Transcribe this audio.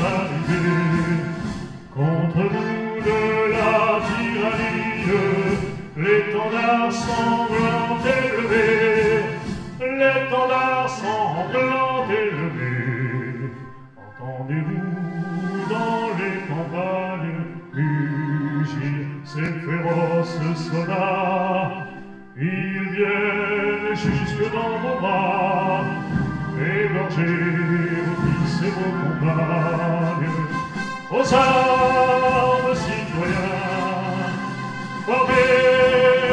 arriver. Contre nous de la tyrannie, l'étendard sanglant élevé, l'étendard sanglant élevé. Entendez-vous dans les campagnes rugir ces féroces soldats Ils viennent jusque dans vos bras, Panie, osamu Sikoya, Pobywo.